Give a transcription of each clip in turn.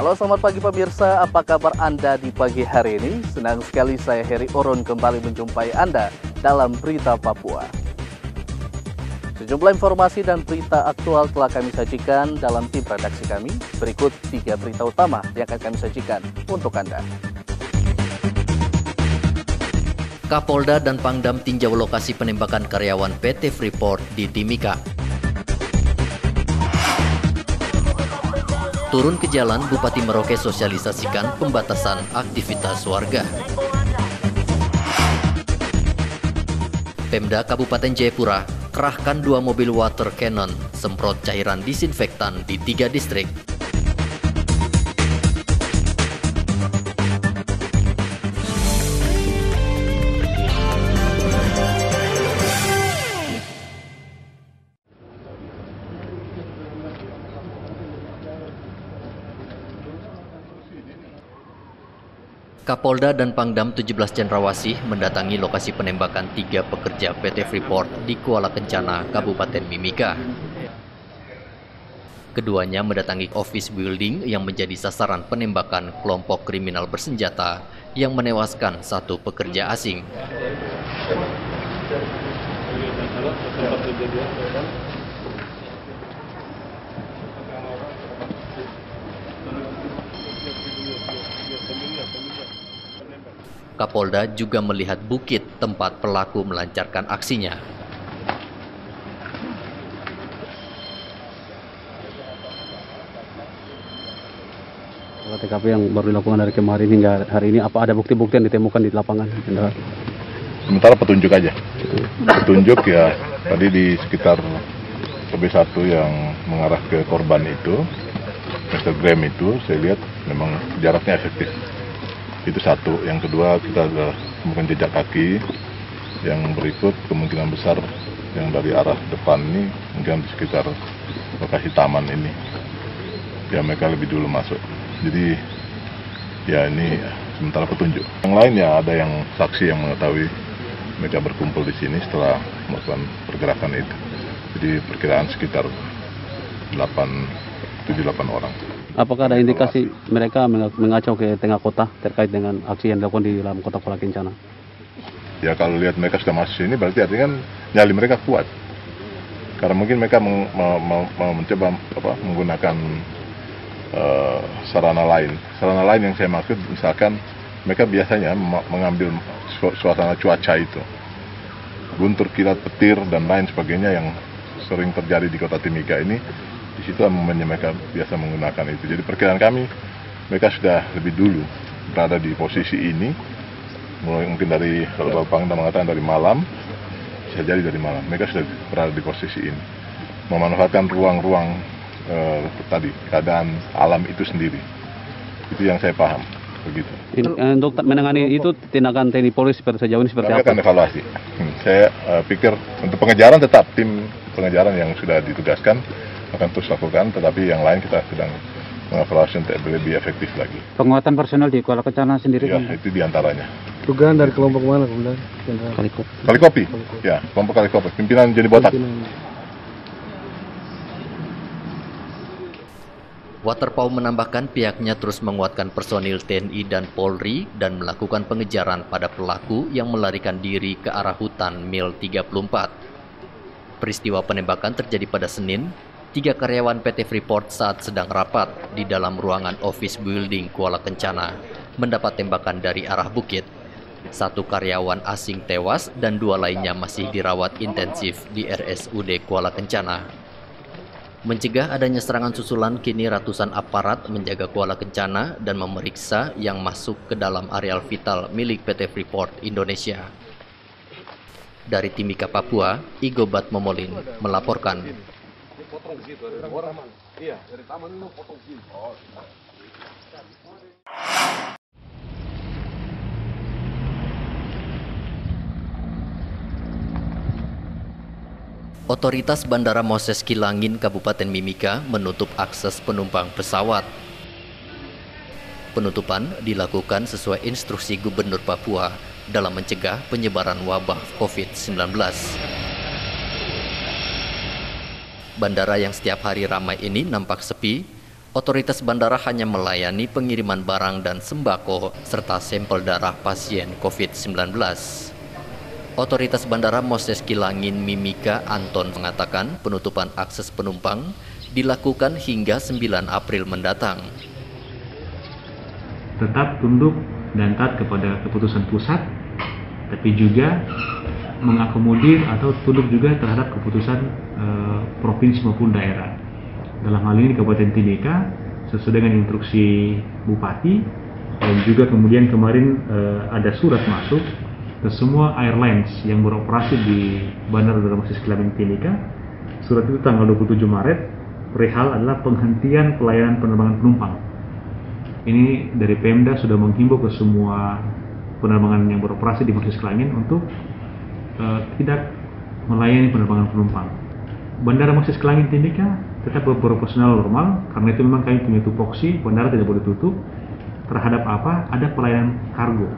Halo selamat pagi pemirsa, apa kabar Anda di pagi hari ini? Senang sekali saya Heri Oron kembali menjumpai Anda dalam Berita Papua. Sejumlah informasi dan berita aktual telah kami sajikan dalam tim redaksi kami. Berikut tiga berita utama yang akan kami sajikan untuk Anda. Kapolda dan Pangdam tinjau lokasi penembakan karyawan PT Freeport di Timika. Turun ke jalan, Bupati Merauke sosialisasikan pembatasan aktivitas warga. Pemda Kabupaten Jayapura kerahkan dua mobil water cannon semprot cairan disinfektan di tiga distrik. Kapolda dan Pangdam 17 Cendrawasih mendatangi lokasi penembakan tiga pekerja PT Freeport di Kuala Kencana, Kabupaten Mimika. Keduanya mendatangi office building yang menjadi sasaran penembakan kelompok kriminal bersenjata yang menewaskan satu pekerja asing. Kapolda juga melihat bukit tempat pelaku melancarkan aksinya. TKP yang baru dilakukan dari kemarin hingga hari ini, apa ada bukti-bukti yang ditemukan di lapangan? Jenderal? sementara petunjuk aja petunjuk ya tadi di sekitar KB1 yang mengarah ke korban itu Mr. Graham itu saya lihat memang jaraknya efektif itu satu. Yang kedua kita temukan jejak kaki. Yang berikut kemungkinan besar yang dari arah depan ini mungkin sekitar lokasi taman ini. Ya mereka lebih dulu masuk. Jadi ya ini sementara petunjuk. Yang lain ya ada yang saksi yang mengetahui mereka berkumpul di sini setelah melakukan pergerakan itu. Jadi perkiraan sekitar 8 7-8 orang Apakah ada indikasi mereka meng- mengacau ke tengah kota terkait dengan aksi yang dilakukan di dalam kota Kuala Kencana? ya kalau lihat mereka sudah masuk sini berarti artinya kan nyali mereka kuat. Karena mungkin mereka me- me- me- mencoba apa, menggunakan eh, sarana lain. Sarana lain yang saya maksud misalkan mereka biasanya me- mengambil su- suasana cuaca itu. Guntur kilat petir dan lain sebagainya yang sering terjadi di kota Timika ini di situ momennya mereka biasa menggunakan itu. Jadi perkiraan kami mereka sudah lebih dulu berada di posisi ini. Mulai mungkin dari kalau Bapak Pangdam mengatakan dari malam bisa jadi dari malam. Mereka sudah berada di posisi ini. Memanfaatkan ruang-ruang eh, tadi keadaan alam itu sendiri. Itu yang saya paham begitu. Eh, untuk menangani itu tindakan TNI Polri seperti sejauh ini seperti kami akan apa? evaluasi. Hmm, saya eh, pikir untuk pengejaran tetap tim pengejaran yang sudah ditugaskan akan terus lakukan tetapi yang lain kita sedang mengevaluasi untuk lebih efektif lagi Penguatan personel di Kuala Kencana sendiri ya kan? itu di antaranya Dugaan dari kelompok mana kemudian? Jenderal? Kalikop. kali kopi ya kelompok kali kopi pimpinan jadi botak Waterpau menambahkan pihaknya terus menguatkan personil TNI dan Polri dan melakukan pengejaran pada pelaku yang melarikan diri ke arah hutan Mil 34. Peristiwa penembakan terjadi pada Senin. Tiga karyawan PT Freeport saat sedang rapat di dalam ruangan office building Kuala Kencana mendapat tembakan dari arah bukit. Satu karyawan asing tewas dan dua lainnya masih dirawat intensif di RSUD Kuala Kencana. Mencegah adanya serangan susulan, kini ratusan aparat menjaga Kuala Kencana dan memeriksa yang masuk ke dalam areal vital milik PT Freeport Indonesia. Dari Timika, Papua, Igobat Momolin melaporkan. Otoritas Bandara Moses Kilangin Kabupaten Mimika menutup akses penumpang pesawat. Penutupan dilakukan sesuai instruksi Gubernur Papua dalam mencegah penyebaran wabah COVID-19. Bandara yang setiap hari ramai ini nampak sepi Otoritas bandara hanya melayani pengiriman barang dan sembako serta sampel darah pasien COVID-19. Otoritas Bandara Moses Kilangin Mimika Anton mengatakan penutupan akses penumpang dilakukan hingga 9 April mendatang. Tetap tunduk dan taat kepada keputusan pusat, tapi juga mengakomodir atau tunduk juga terhadap keputusan e, provinsi maupun daerah. Dalam hal ini Kabupaten Timika sesuai dengan instruksi Bupati dan juga kemudian kemarin e, ada surat masuk ke semua airlines yang beroperasi di Bandara Udara Moses Kilangin Timika. Surat itu tanggal 27 Maret perihal adalah penghentian pelayanan penerbangan penumpang. Ini dari Pemda sudah menghimbau ke semua penerbangan yang beroperasi di Moses Kelangin untuk uh, tidak melayani penerbangan penumpang. Bandara Moses Kelangin Timika tetap beroperasional normal karena itu memang kami punya tupoksi bandara tidak boleh tutup terhadap apa ada pelayanan kargo.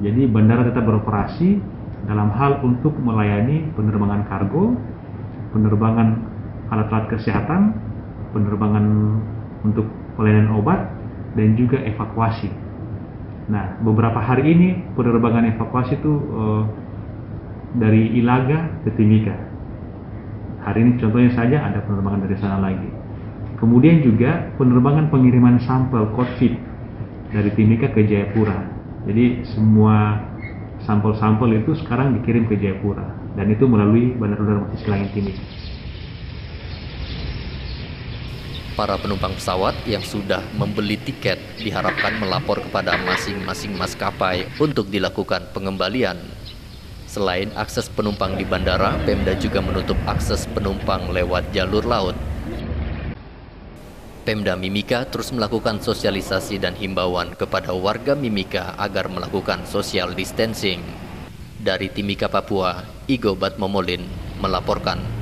Jadi bandara tetap beroperasi dalam hal untuk melayani penerbangan kargo, penerbangan alat-alat kesehatan, penerbangan untuk pelayanan obat, dan juga evakuasi. Nah, beberapa hari ini penerbangan evakuasi itu uh, dari Ilaga ke Timika. Hari ini contohnya saja ada penerbangan dari sana lagi. Kemudian juga penerbangan pengiriman sampel COVID dari Timika ke Jayapura. Jadi semua sampel-sampel itu sekarang dikirim ke Jayapura dan itu melalui Bandara Udara Mati Selangin Timika. Para penumpang pesawat yang sudah membeli tiket diharapkan melapor kepada masing-masing maskapai untuk dilakukan pengembalian. Selain akses penumpang di bandara, Pemda juga menutup akses penumpang lewat jalur laut. Pemda Mimika terus melakukan sosialisasi dan himbauan kepada warga Mimika agar melakukan social distancing. Dari Timika, Papua, Igo Batmomolin melaporkan.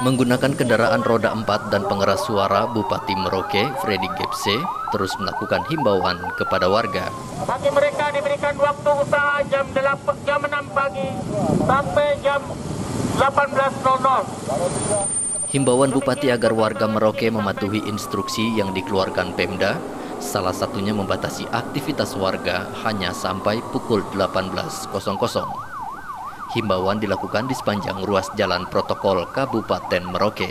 Menggunakan kendaraan roda 4 dan pengeras suara, Bupati Merauke, Freddy Gepse, terus melakukan himbauan kepada warga. Bagi mereka diberikan waktu usaha jam 8, jam 6 pagi sampai jam 18.00. Himbauan Bupati agar warga Merauke mematuhi instruksi yang dikeluarkan Pemda Salah satunya membatasi aktivitas warga hanya sampai pukul 18.00. Himbauan dilakukan di sepanjang ruas jalan protokol Kabupaten Merauke.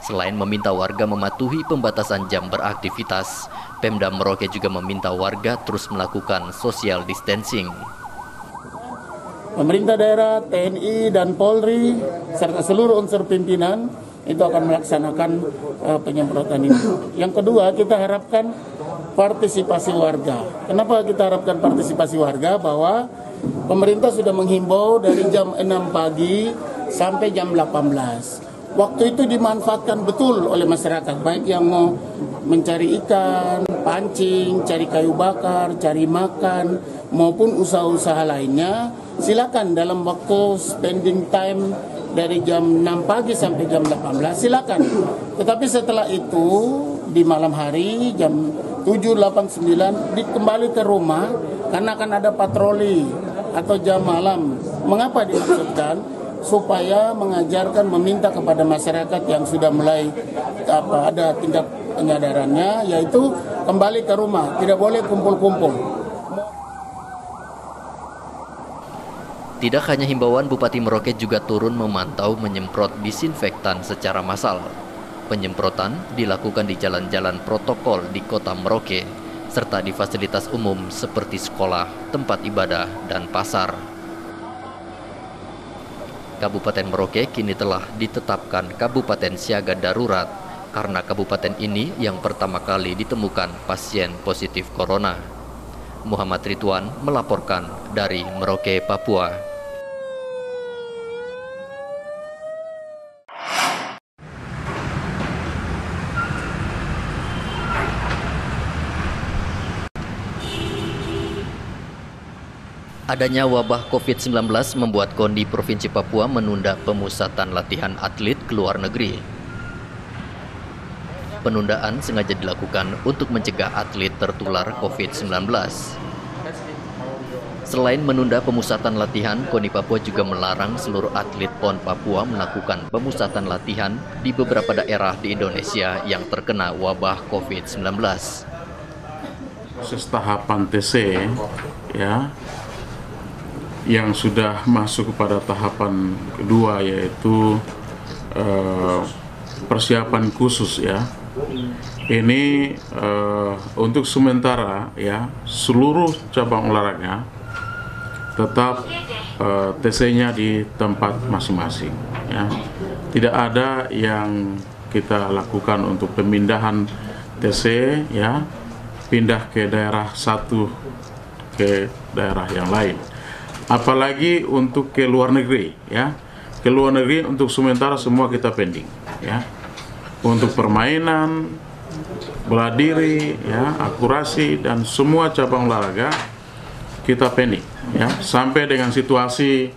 Selain meminta warga mematuhi pembatasan jam beraktivitas, Pemda Merauke juga meminta warga terus melakukan social distancing. Pemerintah daerah, TNI, dan Polri, serta seluruh unsur pimpinan itu akan melaksanakan uh, penyemprotan ini. Yang kedua, kita harapkan partisipasi warga. Kenapa kita harapkan partisipasi warga? Bahwa pemerintah sudah menghimbau dari jam 6 pagi sampai jam 18. Waktu itu dimanfaatkan betul oleh masyarakat, baik yang mau mencari ikan, pancing, cari kayu bakar, cari makan, maupun usaha-usaha lainnya. Silakan dalam waktu spending time dari jam 6 pagi sampai jam 18 silakan. Tetapi setelah itu di malam hari jam 7, 8, 9 dikembali ke rumah karena akan ada patroli atau jam malam. Mengapa dimaksudkan? Supaya mengajarkan, meminta kepada masyarakat yang sudah mulai apa ada tingkat penyadarannya, yaitu kembali ke rumah, tidak boleh kumpul-kumpul. Tidak hanya himbauan, Bupati Merauke juga turun memantau menyemprot disinfektan secara massal. Penyemprotan dilakukan di jalan-jalan protokol di kota Merauke, serta di fasilitas umum seperti sekolah, tempat ibadah, dan pasar. Kabupaten Merauke kini telah ditetapkan Kabupaten Siaga Darurat karena kabupaten ini yang pertama kali ditemukan pasien positif corona. Muhammad Ridwan melaporkan dari Merauke, Papua. Adanya wabah COVID-19 membuat Kondi Provinsi Papua menunda pemusatan latihan atlet ke luar negeri. Penundaan sengaja dilakukan untuk mencegah atlet tertular COVID-19. Selain menunda pemusatan latihan, KONI Papua juga melarang seluruh atlet PON Papua melakukan pemusatan latihan di beberapa daerah di Indonesia yang terkena wabah COVID-19. Sestahapan TC ya yang sudah masuk kepada tahapan kedua yaitu eh, persiapan khusus ya. Ini eh, untuk sementara ya seluruh cabang olahraga tetap eh, TC-nya di tempat masing-masing. Ya. Tidak ada yang kita lakukan untuk pemindahan TC, ya, pindah ke daerah satu ke daerah yang lain. Apalagi untuk ke luar negeri, ya, ke luar negeri untuk sementara semua kita pending, ya. Untuk permainan, bela diri, ya, akurasi dan semua cabang olahraga kita pending ya sampai dengan situasi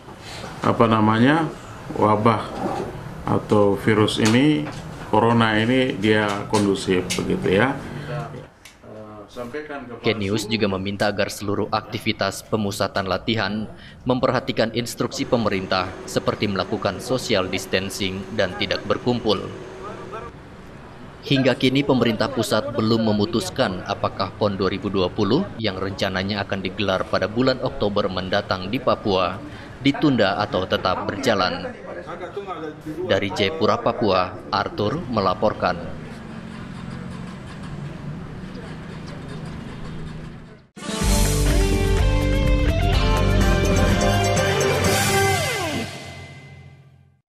apa namanya wabah atau virus ini corona ini dia kondusif begitu ya. Kenius juga meminta agar seluruh aktivitas pemusatan latihan memperhatikan instruksi pemerintah seperti melakukan social distancing dan tidak berkumpul. Hingga kini pemerintah pusat belum memutuskan apakah PON 2020 yang rencananya akan digelar pada bulan Oktober mendatang di Papua ditunda atau tetap berjalan. Dari Jayapura, Papua, Arthur melaporkan.